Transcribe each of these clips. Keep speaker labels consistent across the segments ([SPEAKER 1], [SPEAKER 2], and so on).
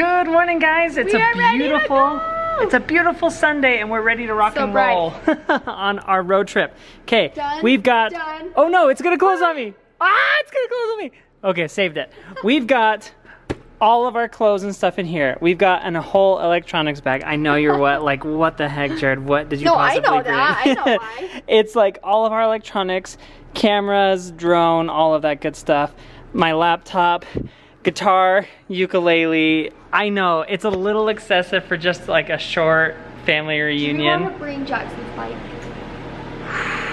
[SPEAKER 1] Good morning, guys. It's
[SPEAKER 2] We
[SPEAKER 1] a
[SPEAKER 2] are ready to
[SPEAKER 1] beautiful, it's a beautiful Sunday, and we're ready to rock
[SPEAKER 2] So
[SPEAKER 1] and roll on our road trip. Okay, we've got.
[SPEAKER 2] done.
[SPEAKER 1] Oh no, it's gonna close on me. Ah, it's gonna close on me. Okay, saved it. We've got all of our clothes and stuff in here. We've got an, a whole electronics bag. I know you're what, like, what the heck, Jared? What did you
[SPEAKER 2] No, I
[SPEAKER 1] possibly
[SPEAKER 2] know that. I know why.
[SPEAKER 1] it's like all of our electronics, cameras, drone, all of that good stuff. My laptop, guitar, ukulele. I know it's a little excessive for just like a short family reunion.
[SPEAKER 2] Do you
[SPEAKER 1] reunion.
[SPEAKER 2] want to bring Jackson's bike?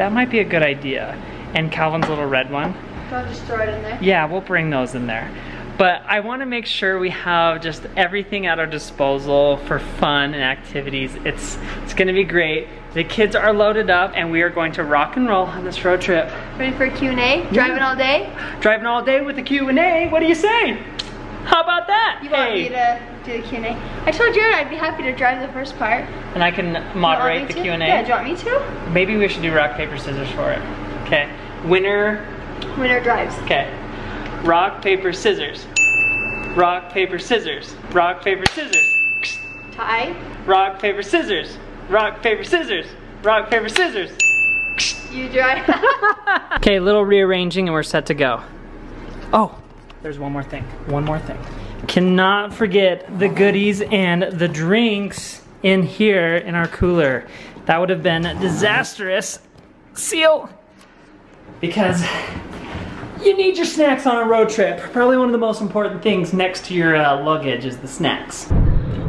[SPEAKER 1] That might be a good idea. And Calvin's little red one.
[SPEAKER 2] I just throw it in there?
[SPEAKER 1] Yeah, we'll bring those in there. But I want to make sure we have just everything at our disposal for fun and activities. It's it's going to be great. The kids are loaded up and we are going to rock and roll on this road trip.
[SPEAKER 2] Ready for a Q&A? Driving all day?
[SPEAKER 1] Driving all day with the Q&A. What do you say? How about that?
[SPEAKER 2] You want
[SPEAKER 1] Hey.
[SPEAKER 2] me to do the Q&A? I told Jared I'd be happy to drive the first part.
[SPEAKER 1] And I can
[SPEAKER 2] Do you want
[SPEAKER 1] moderate the? Q&A.
[SPEAKER 2] Yeah, do you want me to?
[SPEAKER 1] Maybe we should do rock paper scissors for it. Okay. Winner.
[SPEAKER 2] Winner drives.
[SPEAKER 1] Okay. Rock paper scissors. Rock paper scissors. Rock paper scissors.
[SPEAKER 2] Tie.
[SPEAKER 1] Rock paper scissors. Rock paper scissors. Rock paper scissors.
[SPEAKER 2] You drive.
[SPEAKER 1] Okay, a little rearranging and we're set to go. Oh, there's one more thing. One more thing. Cannot forget the goodies and the drinks in here in our cooler. That would have been disastrous. Seal. Because you need your snacks on a road trip. Probably one of the most important things next to your uh, luggage is the snacks.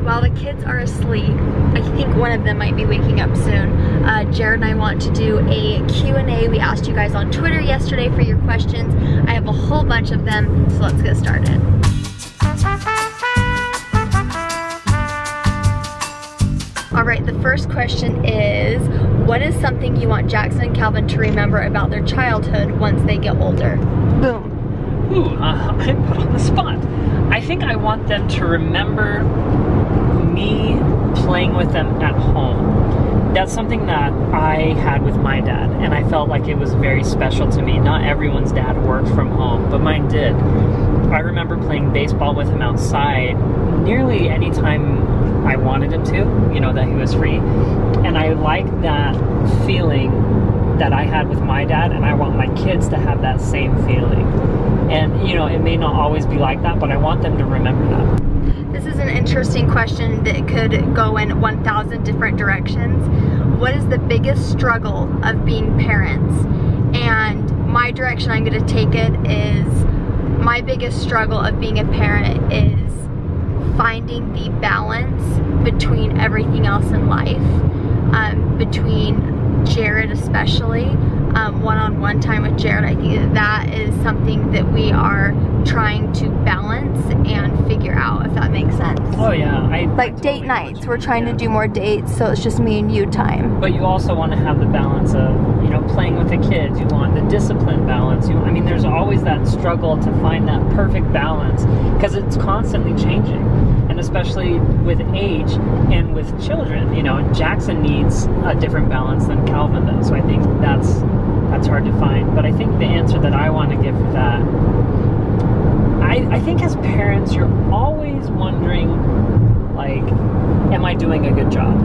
[SPEAKER 2] While the kids are asleep, I think one of them might be waking up soon. Uh, Jared and I want to do a Q&A. We asked you guys on Twitter yesterday for your questions. I have a whole bunch of them, so let's get started. All right, the first question is, what is something you want Jackson and Calvin to remember about their childhood once they get older? Boom.
[SPEAKER 1] Ooh, uh, I'm put on the spot. I think I want them to remember me playing with them at home. That's something that I had with my dad, and I felt like it was very special to me. Not everyone's dad worked from home, but mine did. I remember playing baseball with him outside nearly any time I wanted him to, you know, that he was free. And I like that feeling that I had with my dad, and I want my kids to have that same feeling. And, you know, it may not always be like that, but I want them to remember that.
[SPEAKER 2] This is an interesting question that could go in 1,000 different directions. What is the biggest struggle of being parents? And my direction I'm going to take it is my biggest struggle of being a parent is finding the balance between everything else in life, um, between Jared especially. Um, one-on-one time with Jared, I think that, is something that we are trying to balance and figure out, if that makes sense.
[SPEAKER 1] Oh, yeah. I,
[SPEAKER 2] Like date nights, we're trying to do more dates, so it's just me and you time.
[SPEAKER 1] But you also want to have the balance of, you know, playing with the kids. You want the discipline balance. You, I mean, there's always that struggle to find that perfect balance because it's constantly changing. And especially with age and with children, you know, Jackson needs a different balance than Calvin does. So I think that's that's hard to find. But I think the answer that I want to give for that, I, I think as parents, you're always wondering, like, am I doing a good job?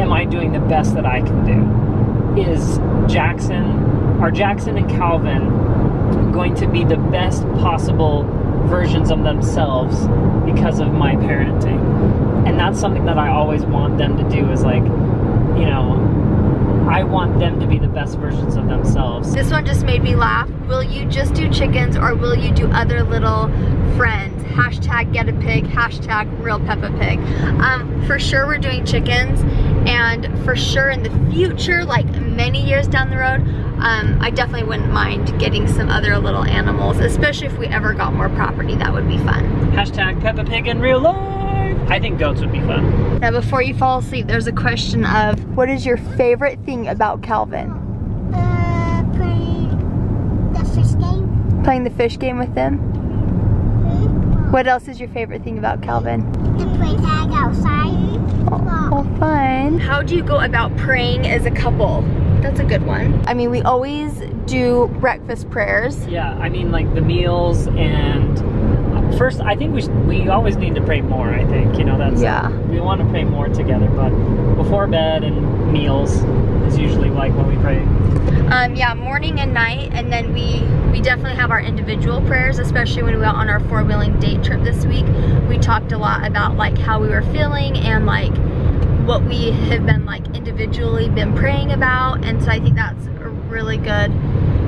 [SPEAKER 1] Am I doing the best that I can do? Is Jackson, are Jackson and Calvin going to be the best possible versions of themselves because of my parenting? And that's something that I always want them to do is like, you know, I want them to be the best versions of themselves.
[SPEAKER 2] This one just made me laugh. Will you just do chickens or will you do other little friends? Hashtag get a pig, hashtag real Peppa Pig. Um, for sure we're doing chickens and for sure in the future, like many years down the road, um, I definitely wouldn't mind getting some other little animals, especially if we ever got more property, that would be fun.
[SPEAKER 1] Hashtag Peppa Pig in real life. I think goats would be fun.
[SPEAKER 2] Now before you fall asleep, there's a question of, what is your favorite thing about Calvin?
[SPEAKER 3] Uh, playing the fish game.
[SPEAKER 2] Playing the fish game with them?
[SPEAKER 3] Hmm?
[SPEAKER 2] What else is your favorite thing about Calvin?
[SPEAKER 3] To play tag outside.
[SPEAKER 2] Oh, fun. How do you go about praying as a couple? That's a good one. I mean, we always do breakfast prayers.
[SPEAKER 1] Yeah, I mean, like the meals and first, I think we should, we always need to pray more. I think you know that's
[SPEAKER 2] Yeah.
[SPEAKER 1] we want to pray more together, but before bed and meals is usually like when we pray.
[SPEAKER 2] Um, yeah, morning and night, and then we we definitely have our individual prayers, especially when we went on our four wheeling date trip this week. We talked a lot about like how we were feeling and like what we have been like individually been praying about, and so I think that's a really good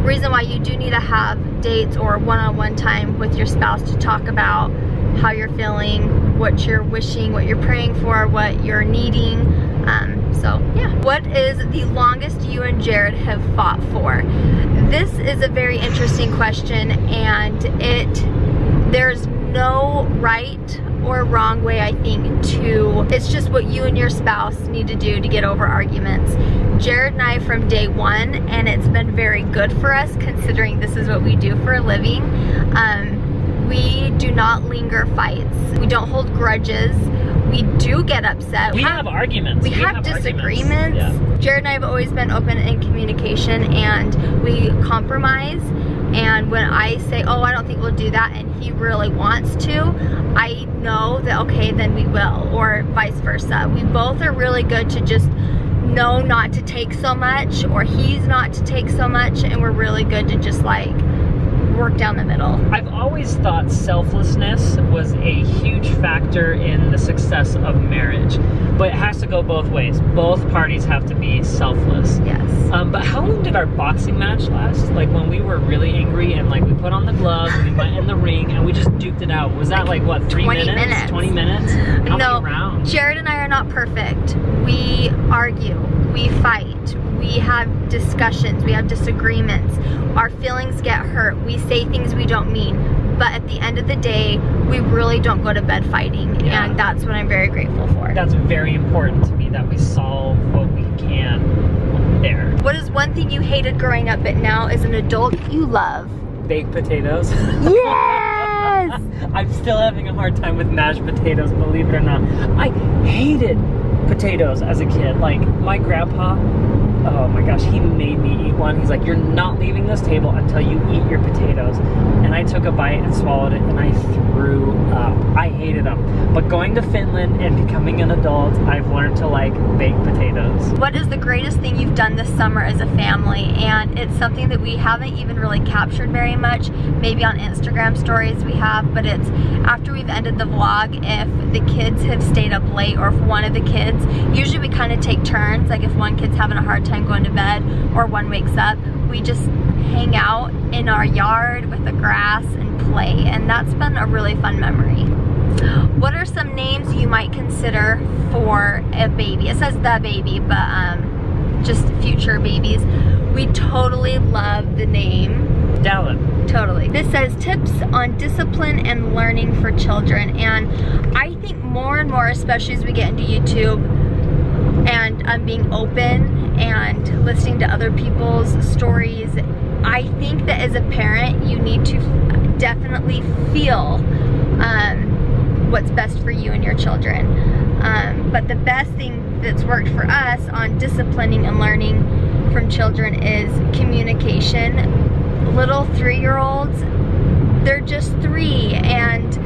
[SPEAKER 2] reason why you do need to have dates or one-on-one time with your spouse to talk about how you're feeling, what you're wishing, what you're praying for, what you're needing. Um, so yeah. What is the longest you and Jared have fought for? This is a very interesting question and it, there's no right or wrong way I think to, it's just what you and your spouse need to do to get over arguments. Jared and I from day one and it's been very good for us considering this is what we do for a living. Um, we do not linger fights. We don't hold grudges. We do get upset.
[SPEAKER 1] We have arguments.
[SPEAKER 2] We have
[SPEAKER 1] arguments.
[SPEAKER 2] disagreements.
[SPEAKER 1] Yeah.
[SPEAKER 2] Jared and I have always been open in communication and we compromise. And when I say, oh, I don't think we'll do that, and he really wants to, I know that, okay, then we will, or vice versa. We both are really good to just know not to take so much, or he's not to take so much, and we're really good to just like work down the middle.
[SPEAKER 1] I've always thought selflessness was a huge factor in the success of marriage, but it has to go both ways. Both parties have to be selfless.
[SPEAKER 2] Yes.
[SPEAKER 1] Um, but how long did our boxing match last? Like when we were really angry and like we put on the gloves, and we went in the ring and we just duked it out. Was that like what, three
[SPEAKER 2] 20
[SPEAKER 1] minutes?
[SPEAKER 2] minutes.
[SPEAKER 1] 20 minutes? How
[SPEAKER 2] no? Jared and I are not perfect. We argue, we fight, we have discussions, we have disagreements. Our feelings get hurt. We say things we don't mean. But at the end of the day, we really don't go to bed fighting.
[SPEAKER 1] Yeah.
[SPEAKER 2] And that's what I'm very grateful for.
[SPEAKER 1] That's very important to me that we solve what we can there.
[SPEAKER 2] what is one thing you hated growing up, but now as an adult you love?
[SPEAKER 1] Baked potatoes.
[SPEAKER 2] Yes!
[SPEAKER 1] I'm still having a hard time with mashed potatoes, believe it or not. I hated potatoes as a kid. Like, my grandpa, oh my gosh, he made me eat one. He's like, You're not leaving this table until you eat your potatoes. And I took a bite and swallowed it, and I threw up. I hated them. But going to Finland and becoming an adult, I've learned to like baked potatoes.
[SPEAKER 2] What is the greatest thing you've done this summer as a family? And it's something that we haven't even really captured very much. Maybe on Instagram stories we have, but it's after we've ended the vlog, if the kids have stayed up late or if one of the kids, usually we kind of take turns, like if one kid's having a hard time going to bed or one wakes up, we just hang out in our yard with the grass and play. And that's been a really fun memory. What are some names you might consider for a baby? It says the baby, but um, just future babies. We totally love the name.
[SPEAKER 1] Dallin.
[SPEAKER 2] Totally. This says tips on discipline and learning for children. And I think more and more, especially as we get into YouTube and um, being open and listening to other people's stories, I think that as a parent, you need to definitely feel um, what's best for you and your children. Um, but the best thing that's worked for us on disciplining and learning from children is communication. Little three-year-olds, they're just three and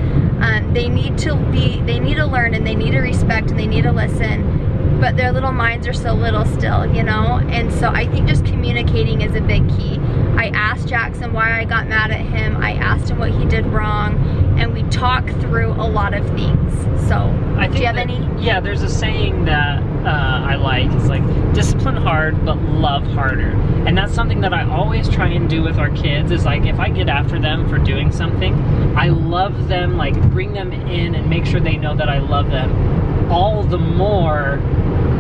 [SPEAKER 2] um, they need to be, they need to learn and they need to respect and they need to listen but their little minds are so little still, you know? And so I think just communicating is a big key. I asked Jackson why I got mad at him. I asked him what he did wrong. And we talk through a lot of things. So,
[SPEAKER 1] I think
[SPEAKER 2] do you have
[SPEAKER 1] that-
[SPEAKER 2] any?
[SPEAKER 1] Yeah, there's a saying that uh, I like. It's like discipline hard, but love harder. And that's something that I always try and do with our kids. Is like if I get after them for doing something, I love them. Like bring them in and make sure they know that I love them. All the more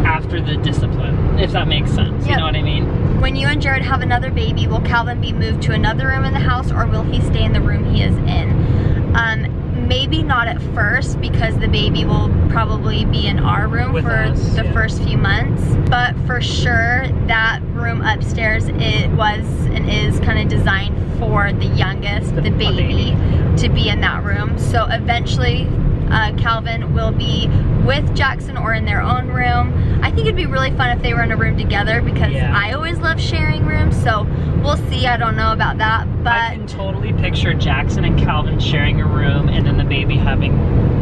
[SPEAKER 1] after the discipline, if that makes sense. You know what I mean?
[SPEAKER 2] When you and Jared have another baby, will Calvin be moved to another room in the house or will he stay in the room he is in? Um, maybe not at first because the baby will probably be in our room
[SPEAKER 1] With
[SPEAKER 2] for
[SPEAKER 1] us,
[SPEAKER 2] the
[SPEAKER 1] yeah.
[SPEAKER 2] first few months. But for sure, that room upstairs it was and is kind of designed for the youngest,
[SPEAKER 1] The-
[SPEAKER 2] the, baby,
[SPEAKER 1] baby.
[SPEAKER 2] to be in that room. So eventually, uh, Calvin will be with Jackson or in their own room. I think it'd be really fun if they were in a room together because
[SPEAKER 1] Yeah.
[SPEAKER 2] I always love sharing rooms. So we'll see. I don't know about that, but...
[SPEAKER 1] I can totally picture Jackson and Calvin sharing a room and then the baby having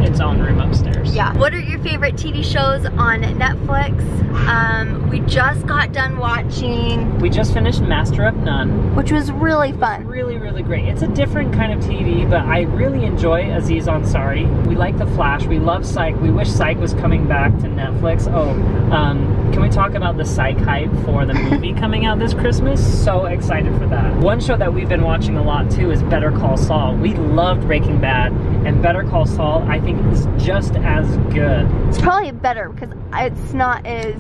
[SPEAKER 1] its own room upstairs.
[SPEAKER 2] yeah. What are your favorite TV shows on Netflix? Um, we just got done watching,
[SPEAKER 1] We just finished Master of None.
[SPEAKER 2] which was really fun.
[SPEAKER 1] Really, really great. It's a different kind of TV, but I really enjoy Aziz Ansari. We like The Flash. We love Psych. We wish Psych was coming back to Netflix. Oh, um, can we talk about the Psych hype for the movie coming out this Christmas? So excited for that. One show that we've been watching a lot too is Better Call Saul. We loved Breaking Bad, and Better Call Saul I think is just as good.
[SPEAKER 2] It's probably better because it's not as.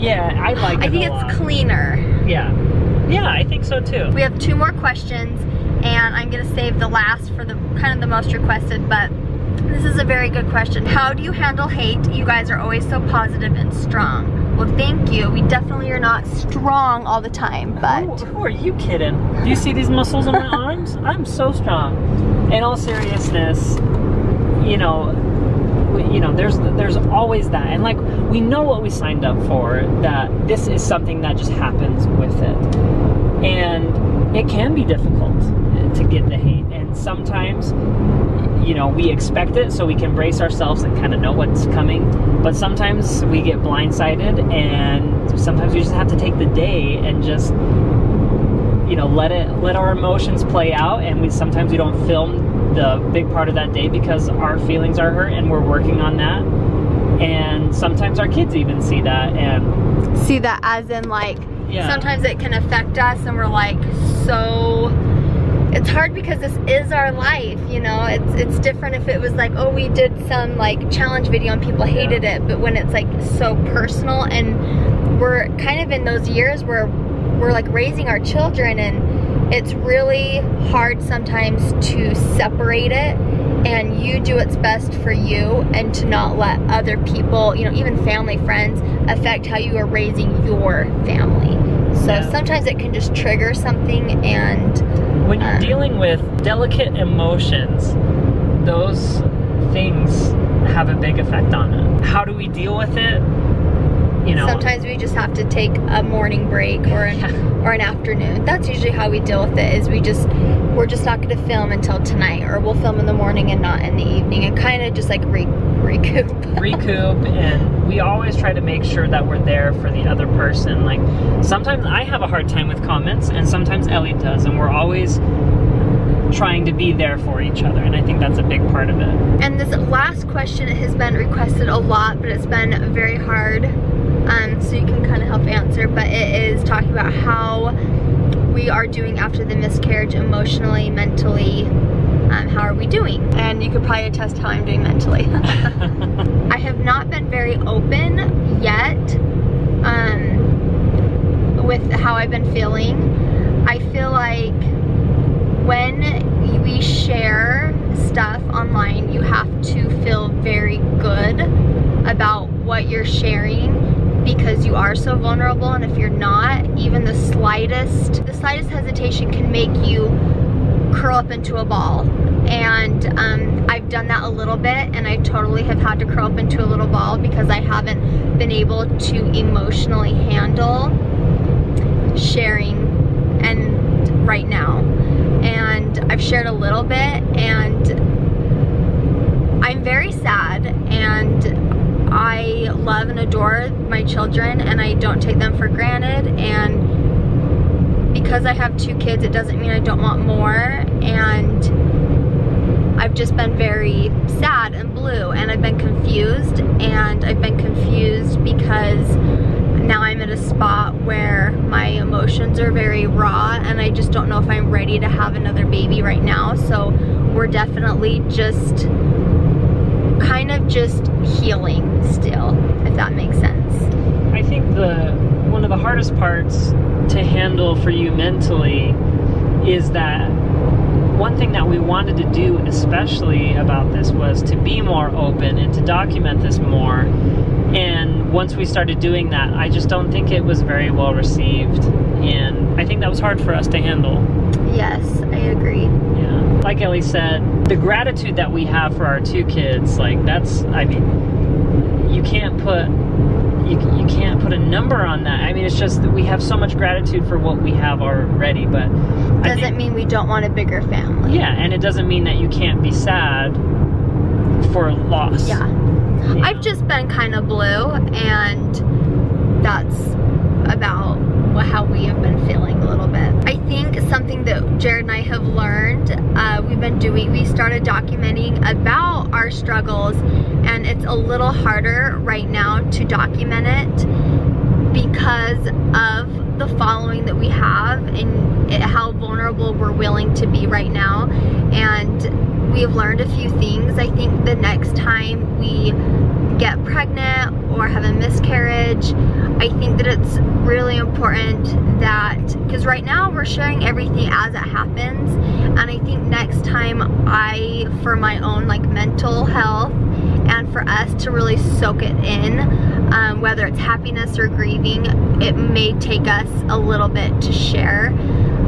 [SPEAKER 1] Yeah, I like it
[SPEAKER 2] I think it's cleaner.
[SPEAKER 1] Yeah. Yeah, I think so too.
[SPEAKER 2] We have two more questions, and I'm gonna save the last for the kind of the most requested, but this is a very good question. How do you handle hate? You guys are always so positive and strong. Well, thank you. We definitely are not strong all the time, but
[SPEAKER 1] Who, who are you kidding? Do you see these muscles on my arms? I'm so strong. In all seriousness, you know, you know, there's there's always that, and like we know what we signed up for. That this is something that just happens with it, and it can be difficult to get the hate, sometimes. You know, we expect it so we can brace ourselves and kind of know what's coming. But sometimes we get blindsided, and sometimes we just have to take the day and just you know let it let our emotions play out and we sometimes we don't film the big part of that day because our feelings are hurt and we're working on that and sometimes our kids even see that and
[SPEAKER 2] see that as in like
[SPEAKER 1] yeah
[SPEAKER 2] sometimes it can affect us and we're like so it's hard because this is our life you know? It's it's different if it was like oh we did some like challenge video and people hated it. But when it's like so personal and we're kind of in those years where we're like raising our children and it's really hard sometimes to separate it and you do what's best for you and to not let other people you know even family friends affect how you are raising your family. So
[SPEAKER 1] Yeah.
[SPEAKER 2] sometimes it can just trigger something and
[SPEAKER 1] when you're dealing with delicate emotions those things have a big effect on it. How do we deal with it you know.
[SPEAKER 2] Sometimes we just have to take a morning break or an,
[SPEAKER 1] Yeah.
[SPEAKER 2] or an afternoon. That's usually how we deal with it is we just we're just not going to film until tonight or we'll film in the morning and not in the evening and kind of just like re- recoup.
[SPEAKER 1] Recoup and we always try to make sure that we're there for the other person. Like sometimes i have a hard time with comments and sometimes ellie does and we're always trying to be there for each other and i think that's a big part of it.
[SPEAKER 2] And this last question has been requested a lot, but it's been very hard. Um, so you can kind of help answer. But it is talking about how we are doing after the miscarriage emotionally, mentally. Um, how are we doing? And you could probably attest how I'm doing mentally. I have not been very open yet um, with how I've been feeling. I feel like when we share stuff online, you have to feel very good about what you're sharing because you are so vulnerable and if you're not, even the slightest, the slightest hesitation can make you curl up into a ball. And um, I've done that a little bit and I totally have had to curl up into a little ball because I haven't been able to emotionally handle sharing and right now and I've shared a little bit and I'm very sad and I love and adore my children and I don't take them for granted and because I have two kids it doesn't mean I don't want more and I've just been very sad and blue and I've been confused and I've been confused because now I'm at a spot where my emotions are very raw and I just don't know if I'm ready to have another baby right now. So we're definitely just kind of just healing still, if that makes sense.
[SPEAKER 1] i think the one of the hardest parts to handle for you mentally is that one thing that we wanted to do especially about this was to be more open and to document this more and once we started doing that i just don't think it was very well received and I think that was hard for us to handle.
[SPEAKER 2] Yes, I agree.
[SPEAKER 1] Yeah. Like Ellie said, the gratitude that we have for our two kids, like that's, I mean, you can't put, you, you can't put a number on that. I mean, it's just that we have so much gratitude for what we have already, but
[SPEAKER 2] Doesn't
[SPEAKER 1] think-
[SPEAKER 2] mean we don't want a bigger family.
[SPEAKER 1] yeah, and it doesn't mean that you can't be sad for loss.
[SPEAKER 2] Yeah.
[SPEAKER 1] know?
[SPEAKER 2] I've just been kind of blue, and that's about how we have been feeling a little bit. I think something that Jared and I have learned, uh, we've been doing, we started documenting about our struggles, and it's a little harder right now to document it because of the following that we have and how vulnerable we're willing to be right now. And we have learned a few things. I think the next time we get pregnant or have a miscarriage, I think that it's really important that, because right now we're sharing everything as it happens. And I think next time I, for my own like mental health, and for us to really soak it in, um, whether it's happiness or grieving, it may take us a little bit to share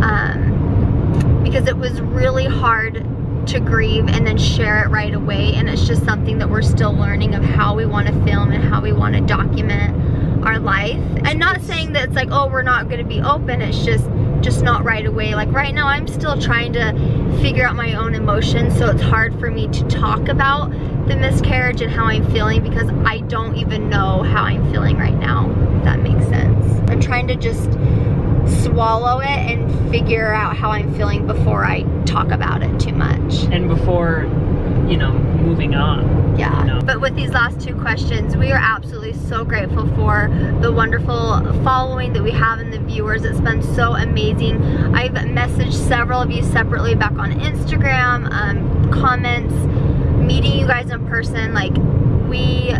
[SPEAKER 2] um, because it was really hard to grieve and then share it right away. And it's just something that we're still learning of how we want to film and how we want to document our life. And not saying that it's like oh we're not going to be open it's just just not right away. Like right now I'm still trying to figure out my own emotions so it's hard for me to talk about the miscarriage and how I'm feeling because I don't even know how I'm feeling right now if that makes sense. I'm trying to just swallow it and figure out how I'm feeling before I talk about it too much
[SPEAKER 1] and before, you know, moving on.
[SPEAKER 2] yeah.
[SPEAKER 1] you know.
[SPEAKER 2] But with these last two questions, we are absolutely so grateful for the wonderful following that we have in the viewers. It's been so amazing. I've messaged several of you separately back on Instagram, um, comments, meeting you guys in person. Like, we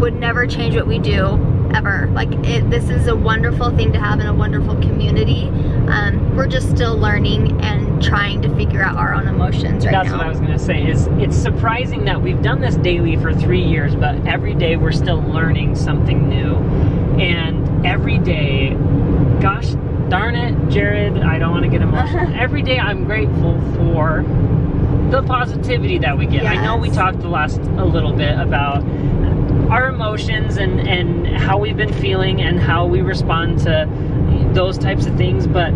[SPEAKER 2] would never change what we do ever. Like, it, this is a wonderful thing to have in a wonderful community. Um, we're just still learning and trying to figure out our own emotions right
[SPEAKER 1] That's
[SPEAKER 2] now.
[SPEAKER 1] what I was gonna say. Is it's surprising that we've done this daily for three years, but every day we're still learning something new, and every day, gosh darn it, Jared, I don't want to get emotional. every day I'm grateful for the positivity that we get. I know we talked the last a little bit about our emotions and and how we've been feeling and how we respond to those types of things, but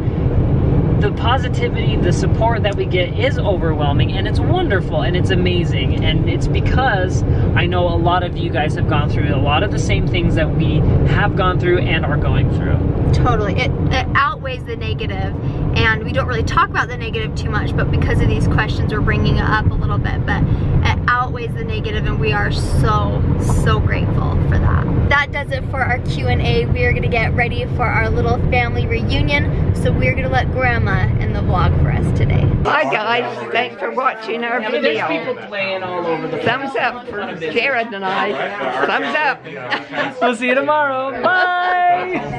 [SPEAKER 1] the positivity, the support that we get is overwhelming and it's wonderful and it's amazing. And it's because I know a lot of you guys have gone through a lot of the same things that we have gone through and are going through.
[SPEAKER 2] Totally. It, it outweighs the negative, and we don't really talk about the negative too much, but because of these questions, we're bringing it up a little bit. But it outweighs the negative, and we are so, so grateful for that. That does it for our Q&A. We are going to get ready for our little family reunion, so we're going to let Grandma in the vlog for us today.
[SPEAKER 4] Hi guys, thanks for watching our
[SPEAKER 1] I there's
[SPEAKER 4] video.
[SPEAKER 1] people playing all over the
[SPEAKER 4] Thumbs up for Jared and I. Thumbs up.
[SPEAKER 1] We'll see you tomorrow. Bye!